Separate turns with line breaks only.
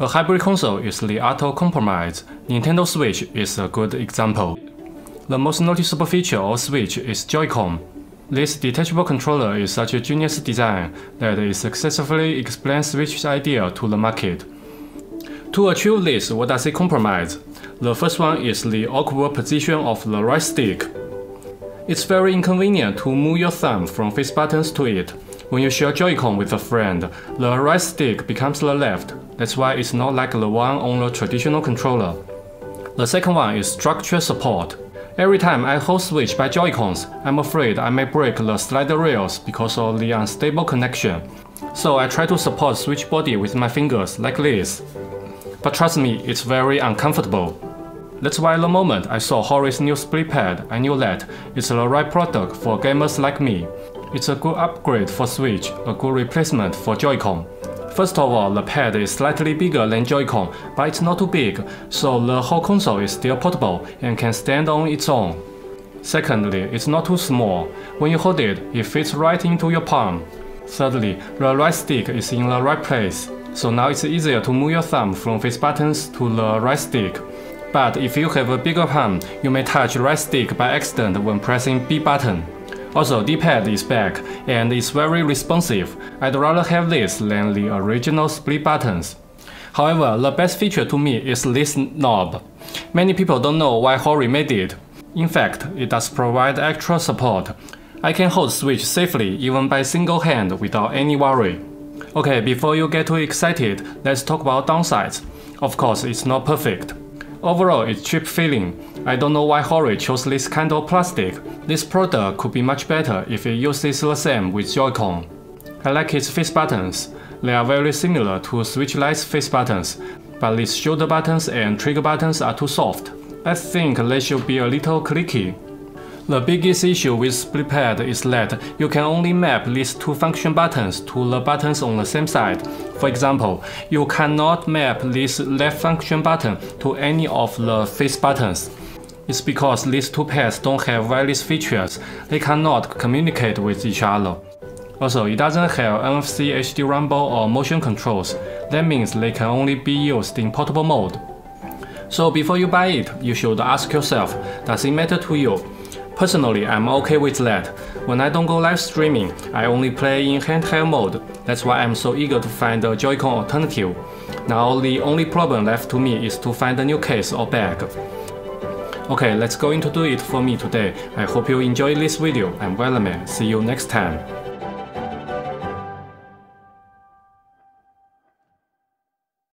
A hybrid console is the auto compromise. Nintendo Switch is a good example. The most noticeable feature of Switch is Joy-Con. This detachable controller is such a genius design that it successfully explains Switch's idea to the market. To achieve this, what does it compromise? The first one is the awkward position of the right stick. It's very inconvenient to move your thumb from face buttons to it. When you share Joy-Con with a friend, the right stick becomes the left. That's why it's not like the one on the traditional controller. The second one is structure support. Every time I hold Switch by Joy-Cons, I'm afraid I may break the slider rails because of the unstable connection. So I try to support Switch body with my fingers like this. But trust me, it's very uncomfortable. That's why the moment I saw Hori's new split pad, I knew that it's the right product for gamers like me. It's a good upgrade for Switch, a good replacement for Joy-Con. First of all, the pad is slightly bigger than Joy-Con, but it's not too big, so the whole console is still portable and can stand on its own. Secondly, it's not too small. When you hold it, it fits right into your palm. Thirdly, the right stick is in the right place, so now it's easier to move your thumb from face buttons to the right stick. But if you have a bigger palm, you may touch right stick by accident when pressing B button. Also, D-pad is back and is very responsive. I'd rather have this than the original split buttons. However, the best feature to me is this knob. Many people don't know why Hori made it. In fact, it does provide extra support. I can hold Switch safely even by single hand without any worry. Okay, before you get too excited, let's talk about downsides. Of course, it's not perfect. Overall, it's cheap feeling. I don't know why Hori chose this kind of plastic. This product could be much better if it uses the same with Joy-Con. I like its face buttons. They are very similar to Switch Lite's face buttons, but these shoulder buttons and trigger buttons are too soft. I think they should be a little clicky. The biggest issue with SplitPad is that you can only map these two function buttons to the buttons on the same side. For example, you cannot map this left function button to any of the face buttons. It's because these two pads don't have wireless features, they cannot communicate with each other. Also, it doesn't have NFC HD rumble or motion controls, that means they can only be used in portable mode. So before you buy it, you should ask yourself, does it matter to you? Personally, I'm okay with that. When I don't go live streaming, I only play in handheld mode. That's why I'm so eager to find a Joy-Con alternative. Now the only problem left to me is to find a new case or bag. Okay, let's go into do it for me today. I hope you enjoy this video. I'm Weatherman. See you next time.